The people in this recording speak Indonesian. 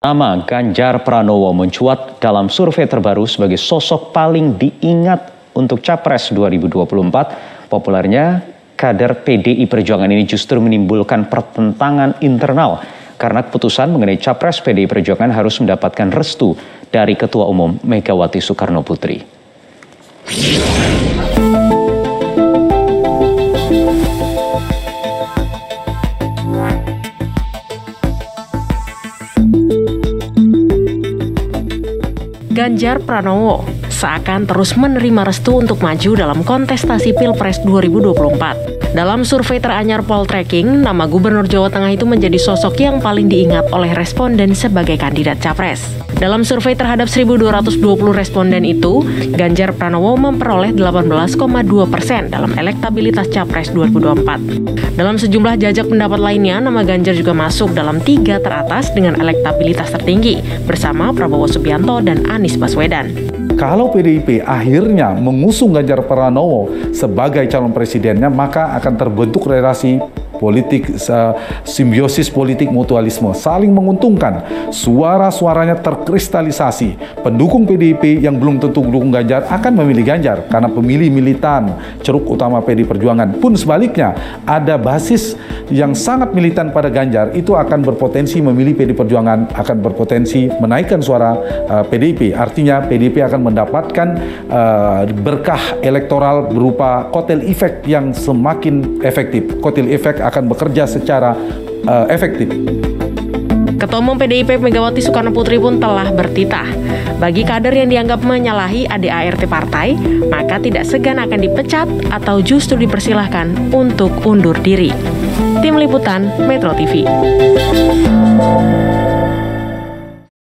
Nama Ganjar Pranowo mencuat dalam survei terbaru sebagai sosok paling diingat untuk Capres 2024. Populernya kader PDI Perjuangan ini justru menimbulkan pertentangan internal karena keputusan mengenai Capres PDI Perjuangan harus mendapatkan restu dari Ketua Umum Megawati Soekarno Putri. Ganjar Pranowo seakan terus menerima restu untuk maju dalam kontestasi Pilpres 2024. Dalam survei teranyar Poltreking, nama Gubernur Jawa Tengah itu menjadi sosok yang paling diingat oleh responden sebagai kandidat capres. Dalam survei terhadap 1.220 responden itu, Ganjar Pranowo memperoleh 18,2 persen dalam elektabilitas capres 2024. Dalam sejumlah jajak pendapat lainnya, nama Ganjar juga masuk dalam tiga teratas dengan elektabilitas tertinggi bersama Prabowo Subianto dan Anies Baswedan. Kalau PDIP akhirnya mengusung Ganjar Pranowo sebagai calon presidennya, maka akan terbentuk relasi politik simbiosis politik mutualisme. Saling menguntungkan suara-suaranya terkristalisasi. Pendukung PDIP yang belum tentu mendukung Ganjar akan memilih Ganjar karena pemilih militan ceruk utama PD Perjuangan. Pun sebaliknya ada basis yang sangat militan pada Ganjar itu akan berpotensi memilih PD Perjuangan akan berpotensi menaikkan suara uh, eh, PDIP artinya PDIP akan mendapatkan uh, berkah elektoral berupa kotel efek yang semakin efektif kotel efek akan bekerja secara uh, efektif. Ketua Umum PDIP Megawati Soekarno Putri pun telah bertitah. Bagi kader yang dianggap menyalahi ADART partai, maka tidak segan akan dipecat atau justru dipersilahkan untuk undur diri. Tim Liputan Metro TV.